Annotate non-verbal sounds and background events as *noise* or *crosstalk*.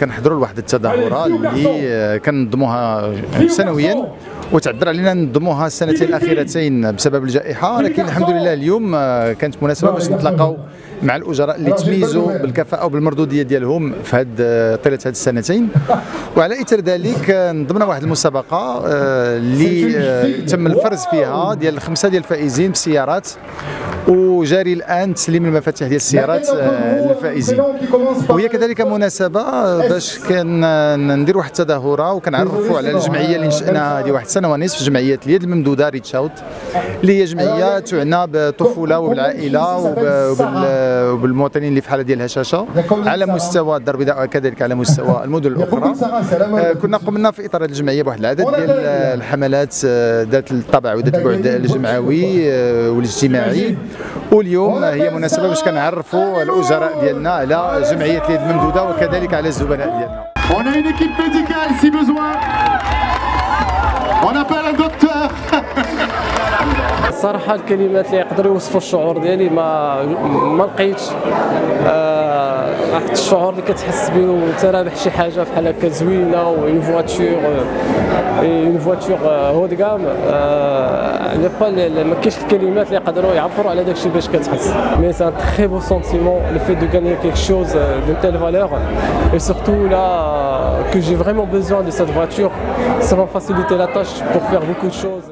كنحضروا لواحد التظاهره اللي كنظموها سنويا. وتعذر علينا ننظموها السنتين الأخيرتين بسبب الجائحة. لكن الحمد لله اليوم كانت مناسبة باش نتلاقاو مع الأجراء اللي تميزوا بالكفاءة وبالمردودية ديالهم في هاد طيله هاد السنتين. *laughs* وعلى إثر ذلك نظمنا واحد المسابقة اللي تم الفرز فيها ديال خمسة ديال الفائزين بسيارات. وجاري الآن تسليم المفاتيح ديال السيارات للفائزين وهي كذلك مناسبة باش كان ندير واحد التظاهره وكنعرفوا على الجمعية اللي نشاناها هذه واحد سنه ونصف جمعية اليد الممدودة ريتشاوت اللي هي جمعية تعنى بالطفوله وبالعائله وبالمواطنين اللي في حالة ديال الهشاشة على مستوى الدار البيضاء وكذلك على مستوى *laughs* المدن الأخرى. كنا قمنا في إطار الجمعية بواحد العدد ديال الحملات ذات الطبع وذات البعد الجمعوي والاجتماعي. واليوم هي مناسبة باش كنعرفوا الاجراء ديالنا على جمعية اليد الممدودة وكذلك على الزبناء ديالنا. On a une équipe médicale si besoin. On appelle un الصراحه الكلمات اللي يقدروا يوصفوا الشعور ديالي ما ما لقيتش. آه واحد الشعور اللي كتحس به وانت رابح شي حاجة بحال هكا زوينة une voiture une voiture haut de gamme ما كاينش الكلمات اللي يقدروا يعبروا على داكشي باش كتحس. mais c'est un très beau sentiment le fait de gagner quelque chose d'une telle valeur et surtout là que j'ai vraiment besoin de cette voiture ça va faciliter la pour faire beaucoup de choses.